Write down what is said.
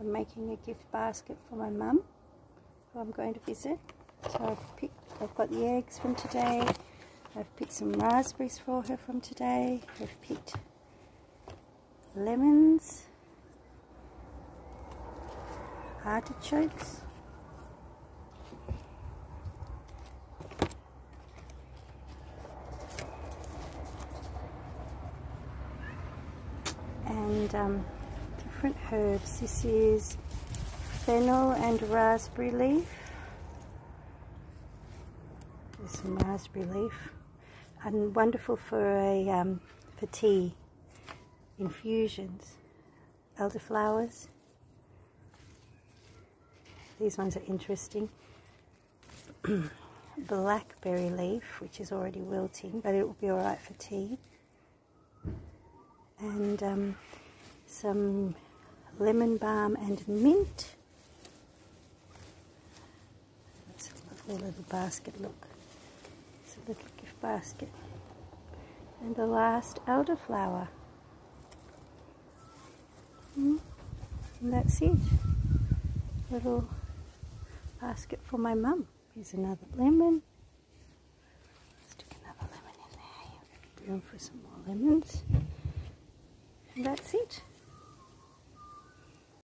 I'm making a gift basket for my mum who I'm going to visit. So I've picked, I've got the eggs from today. I've picked some raspberries for her from today. I've picked lemons, artichokes, and um, different herbs. This is fennel and raspberry leaf. There's some raspberry leaf. And wonderful for a um, for tea infusions. Elderflowers. These ones are interesting. Blackberry leaf, which is already wilting, but it will be alright for tea and um, some lemon balm and mint. That's a lovely little basket look. It's a little gift basket. And the last elderflower. Mm. And that's it. Little basket for my mum. Here's another lemon. Stick another lemon in there. Room for some more lemons. And that's it.